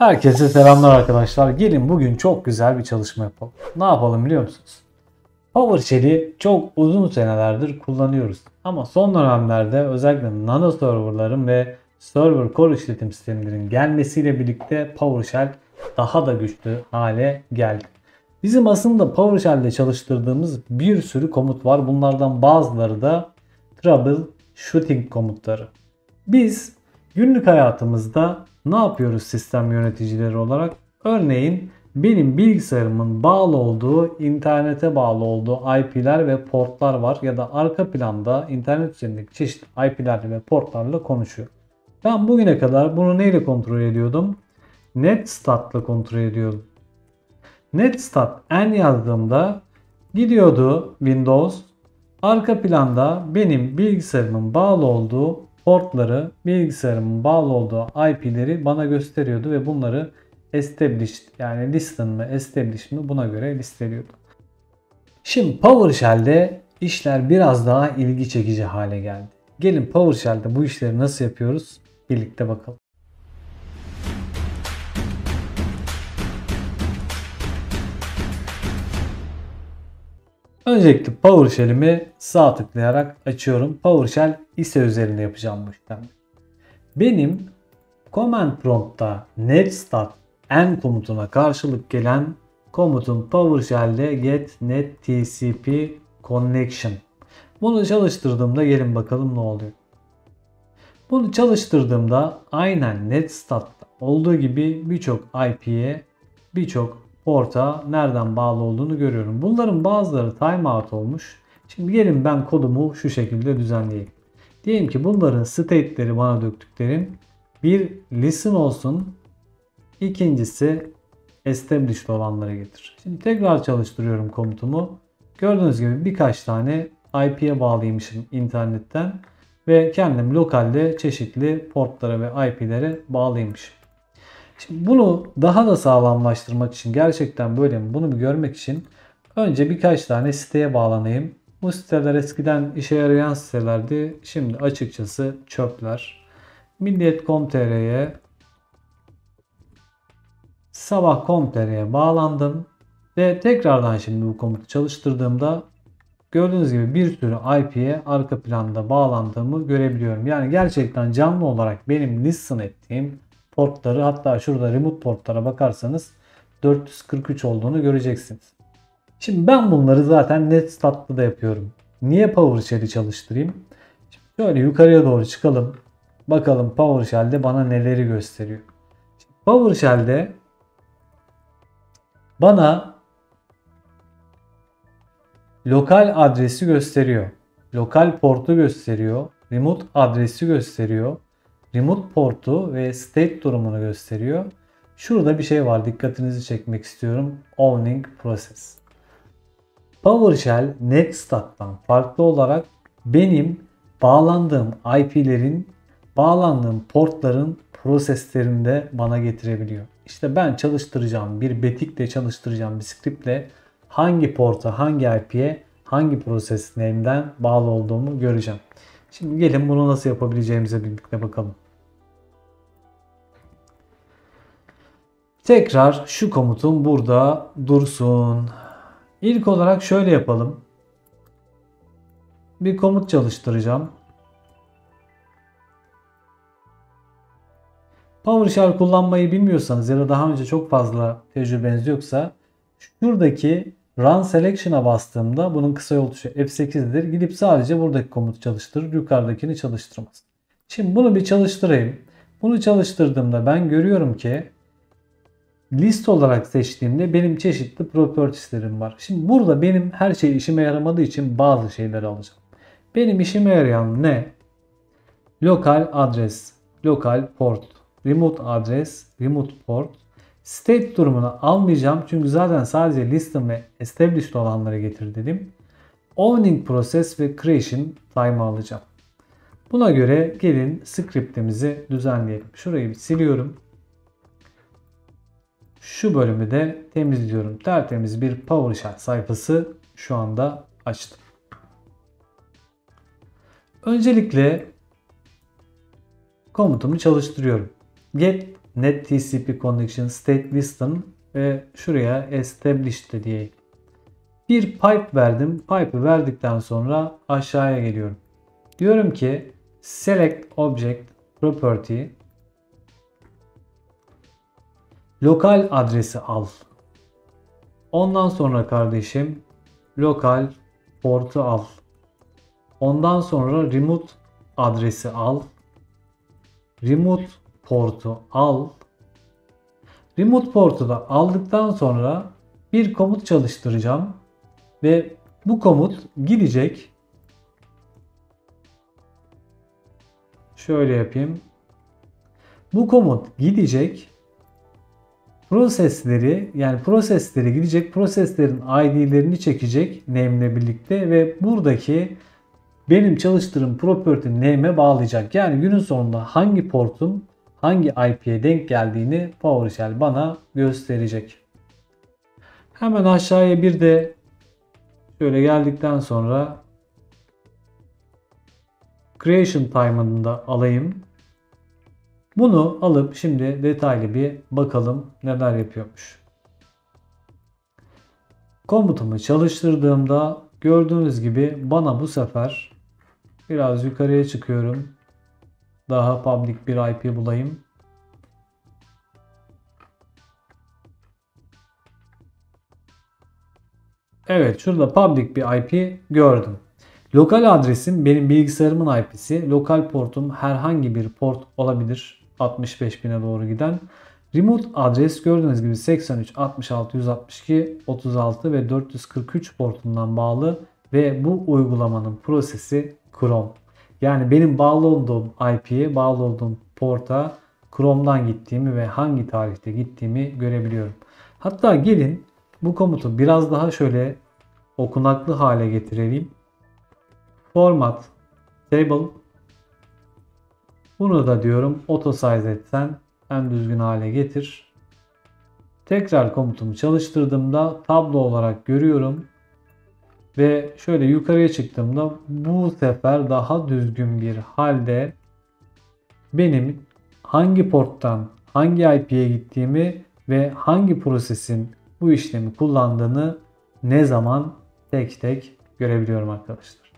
Herkese selamlar arkadaşlar. Gelin bugün çok güzel bir çalışma yapalım. Ne yapalım biliyor musunuz? PowerShell'i çok uzun senelerdir kullanıyoruz. Ama son dönemlerde özellikle nano serverların ve server core işletim sistemlerinin gelmesiyle birlikte PowerShell daha da güçlü hale geldi. Bizim aslında PowerShell'de çalıştırdığımız bir sürü komut var. Bunlardan bazıları da troubleshooting komutları. Biz günlük hayatımızda ne yapıyoruz sistem yöneticileri olarak? Örneğin benim bilgisayarımın bağlı olduğu, internete bağlı olduğu IP'ler ve portlar var ya da arka planda internet üzerindeki çeşitli IP'ler ve portlarla konuşuyor. Ben bugüne kadar bunu neyle kontrol ediyordum? Netstat'la kontrol ediyordum. Netstat en yazdığımda gidiyordu Windows arka planda benim bilgisayarımın bağlı olduğu portları, bilgisayarımın bağlı olduğu IP'leri bana gösteriyordu ve bunları established yani listen mı established mi buna göre listeliyordu. Şimdi PowerShell'de işler biraz daha ilgi çekici hale geldi. Gelin PowerShell'de bu işleri nasıl yapıyoruz birlikte bakalım. Öncelikle PowerShell'imi sağ tıklayarak açıyorum. PowerShell ISO üzerinde yapacağım bu işlemi. Benim command prompt'ta netstat n komutuna karşılık gelen komutun PowerShell'de get net tcp connection. Bunu çalıştırdığımda gelin bakalım ne oluyor. Bunu çalıştırdığımda aynen netstat'ta olduğu gibi birçok IP'ye birçok porta nereden bağlı olduğunu görüyorum. Bunların bazıları timeout olmuş. Şimdi gelin ben kodumu şu şekilde düzenleyeyim. Diyelim ki bunların state'leri bana döktüklerim bir listen olsun. İkincisi established olanlara getir. Şimdi tekrar çalıştırıyorum komutumu. Gördüğünüz gibi birkaç tane IP'ye bağlıymışım internetten ve kendim lokalde çeşitli portlara ve IP'lere bağlıymışım. Şimdi bunu daha da sağlamlaştırmak için gerçekten böyle mi bunu bir görmek için önce birkaç tane siteye bağlanayım. Bu siteler eskiden işe yarayan sitelerdi. Şimdi açıkçası çöpler. Milliyet.com.tr'ye sabah.com.tr'ye bağlandım. Ve tekrardan şimdi bu komutu çalıştırdığımda gördüğünüz gibi bir sürü IP'ye arka planda bağlandığımı görebiliyorum. Yani gerçekten canlı olarak benim listen ettiğim portları hatta şurada remote portlara bakarsanız 443 olduğunu göreceksiniz. Şimdi ben bunları zaten netstat'ta da yapıyorum. Niye PowerShell'i çalıştırayım? Şimdi şöyle yukarıya doğru çıkalım. Bakalım PowerShell'de bana neleri gösteriyor. Şimdi PowerShell'de bana lokal adresi gösteriyor. Lokal portu gösteriyor. Remote adresi gösteriyor remote portu ve state durumunu gösteriyor. Şurada bir şey var dikkatinizi çekmek istiyorum. Owning Process. PowerShell Netstat'tan farklı olarak benim bağlandığım IP'lerin, bağlandığım portların proseslerinde bana getirebiliyor. İşte ben çalıştıracağım bir betikle çalıştıracağım bir scriptle hangi porta, hangi IP'ye, hangi proses name'den bağlı olduğumu göreceğim. Şimdi gelin bunu nasıl yapabileceğimize birlikte bakalım. Tekrar şu komutum burada dursun. İlk olarak şöyle yapalım. Bir komut çalıştıracağım. PowerShell kullanmayı bilmiyorsanız ya da daha önce çok fazla tecrübeniz yoksa şuradaki Run Selection'a bastığımda bunun kısa yol tuşu F8'dir. Gidip sadece buradaki komutu çalıştırır. Yukarıdakini çalıştırmaz. Şimdi bunu bir çalıştırayım. Bunu çalıştırdığımda ben görüyorum ki list olarak seçtiğimde benim çeşitli properties'lerim var. Şimdi burada benim her şey işime yaramadığı için bazı şeyler alacağım. Benim işime yarayan ne? Lokal adres, lokal port, remote adres, remote port. State durumunu almayacağım çünkü zaten sadece listen ve established olanları getir dedim. Owning process ve creation time alacağım. Buna göre gelin scriptimizi düzenleyelim. Şurayı bir siliyorum. Şu bölümü de temizliyorum. Tertemiz bir PowerShell sayfası şu anda açtım. Öncelikle komutumu çalıştırıyorum. Get net TCP connection state listen ve şuraya establish de diyeyim. Bir pipe verdim. Pipe'ı verdikten sonra aşağıya geliyorum. Diyorum ki select object property lokal adresi al. Ondan sonra kardeşim lokal portu al. Ondan sonra remote adresi al. Remote portu al. Remote portu da aldıktan sonra bir komut çalıştıracağım. Ve bu komut gidecek. Şöyle yapayım. Bu komut gidecek. Prosesleri yani prosesleri gidecek. Proseslerin ID'lerini çekecek name'le birlikte ve buradaki benim çalıştırdığım property name'e bağlayacak. Yani günün sonunda hangi portun hangi IP'ye denk geldiğini PowerShell bana gösterecek. Hemen aşağıya bir de şöyle geldikten sonra creation time'ını da alayım. Bunu alıp şimdi detaylı bir bakalım neler yapıyormuş. Komutumu çalıştırdığımda gördüğünüz gibi bana bu sefer biraz yukarıya çıkıyorum. Daha public bir IP bulayım. Evet şurada public bir IP gördüm. Lokal adresim benim bilgisayarımın IP'si. Lokal portum herhangi bir port olabilir. 65.000'e doğru giden. Remote adres gördüğünüz gibi 83, 66, 162, 36 ve 443 portundan bağlı ve bu uygulamanın prosesi Chrome. Yani benim bağlı olduğum IP'ye, bağlı olduğum porta Chrome'dan gittiğimi ve hangi tarihte gittiğimi görebiliyorum. Hatta gelin bu komutu biraz daha şöyle okunaklı hale getirelim. Format table bunu da diyorum auto size etsen en düzgün hale getir. Tekrar komutumu çalıştırdığımda tablo olarak görüyorum. Ve şöyle yukarıya çıktığımda bu sefer daha düzgün bir halde benim hangi porttan hangi IP'ye gittiğimi ve hangi prosesin bu işlemi kullandığını ne zaman tek tek görebiliyorum arkadaşlar.